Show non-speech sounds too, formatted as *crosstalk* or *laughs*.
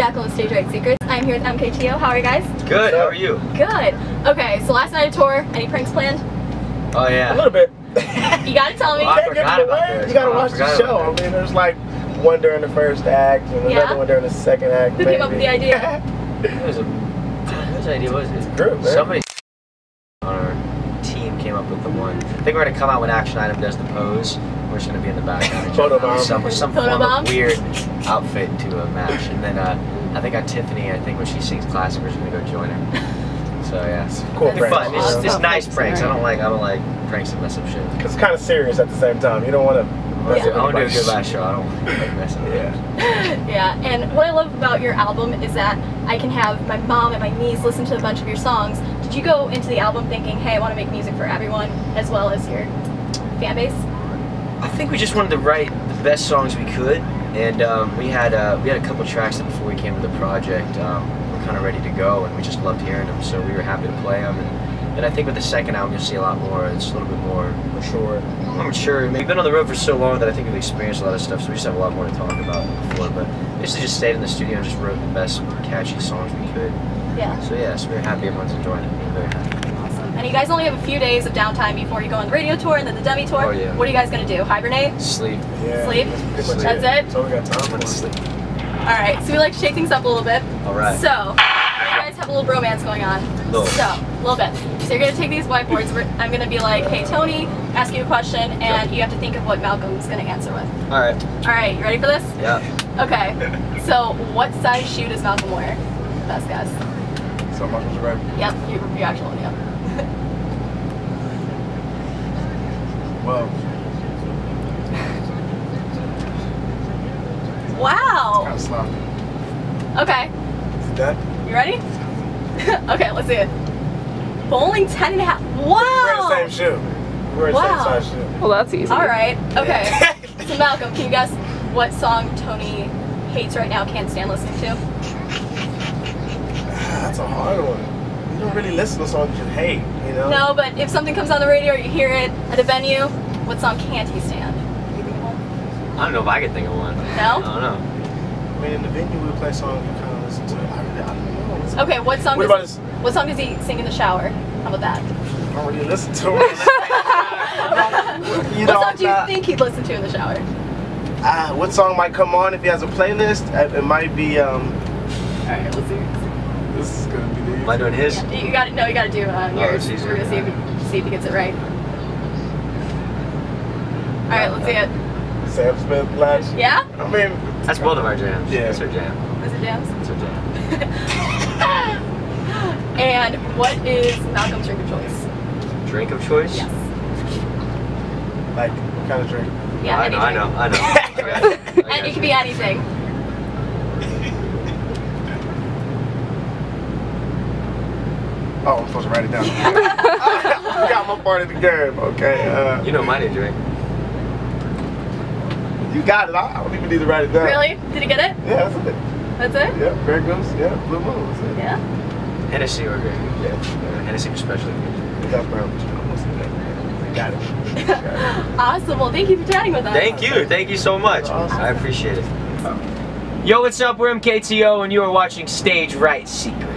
Jacqueline with Stage Right Secrets. I'm here with MKTO. How are you guys? Good, how are you? Good. Okay, so last night of tour, any pranks planned? Oh yeah. A little bit. *laughs* You gotta tell me. Well, I forgot it about this. You gotta I watch the show. I mean, there's like one during the first act and Yeah? another one during the second act. Who came up with the idea? *laughs* It was a, whose idea was it? Group, man. Somebody on our team came up with the one. I think we're gonna come out when Action Item does the pose. We're just gonna be in the background. Photo bomb. With some, with some Photo form bomb? of weird outfit to a match. And then uh, I think on Tiffany, I think when she sings classic, we're just gonna go join her. *laughs* So yeah. It's Cool That's pranks. fun. It's just it's nice pranks. I don't like I don't like pranks that mess up shit. Because it's kind of serious at the same time. You don't want to. I Yeah. want to do a good last show. I don't like messing with it. Yeah. *laughs* yeah, and what I love about your album is that I can have my mom and my niece listen to a bunch of your songs. Did you go into the album thinking, hey, I want to make music for everyone as well as your fan base? I think we just wanted to write the best songs we could, and um, we had uh, we had a couple tracks that before we came to the project um, were kind of ready to go, and we just loved hearing them, so we were happy to play them. And, and I think with the second album, you'll see a lot more. It's a little bit more Mature. more mature. We've been on the road for so long that I think we've experienced a lot of stuff, so we just have a lot more to talk about before. But basically, just stayed in the studio and just wrote the best catchy songs we could. Yeah. So yeah, so we're happy everyone's enjoying it. We're very happy. Awesome. And you guys only have a few days of downtime before you go on the radio tour and then the Demi tour. Oh, yeah. What are you guys gonna do? Hibernate? Sleep. Yeah. Sleep? That's pretty That's it? That's all we got I'm time gonna for. sleep. All right. So we like to shake things up a little bit. All right. So you guys have a little bromance going on. Little. So a little bit. So you're gonna take these whiteboards. I'm gonna be like, hey Tony, ask you a question, and you have to think of what Malcolm's gonna answer with. All right. All right. You ready for this? Yeah. Okay. So what size shoe does Malcolm wear? Best guess. So much was right. Yep. You, you actual one. Yep. Well, Wow. kind of sloppy. Okay. Is it that? You ready? *laughs* okay, let's see it. Bowling 10 and a half. We're Wow! the same shoe. We're the Wow. same size shoe. Well, that's easy. All right. Okay. *laughs* so Malcolm, can you guess what song Tony hates right now, can't stand listening to? That's a hard one. You don't really listen to songs you hate, you know? No, but if something comes on the radio or you hear it at a venue, what song can't he stand? Can you think of one? I don't know if I could think of one. No? I don't know. I mean, in the venue, we play songs you kind of listen to. I really, I don't know. Okay, what song What does about his- what song does he sing in the shower? How about that? I don't really listen to *laughs* it. you what song do you not- think he'd listen to in the shower? Ah, what song might come on if he has a playlist? Uh, It might be, um, Alright, let's see. This is gonna be the Am I doing his? Yeah, you got to no, you got to do uh, Oh, yours. it's easier. We're gonna see if, he, see if he gets it right. All right, let's see it. Sam Smith Latch. Yeah, I mean, That's both of our jams. Yeah. That's our jam. is it jams? That's our jam. *laughs* and what is Malcolm's drink of choice? Drink of choice? Yes. like, what kind of drink? Yeah, I any know, I drink. know, I know. I got it. I got And it you. can be anything. Oh, I'm supposed to write it down. *laughs* I got my part of the game, okay? Uh, You know my new drink. you got it. I I don't even need to write it down. Really? Did you get it? Yeah, that's it. That's it? Yeah, Grey Goose. Yeah, Blue Moon. That's it. Yeah. Hennessy or Grey. Yeah. Hennessy for special occasions. That's brown. Almost got it. Got *laughs* it. awesome. Well, thank you for chatting with us. Thank you. Thank you so much. Awesome. I appreciate it. Yo, what's up? We're MKTO, and you are watching Stage Right Secret.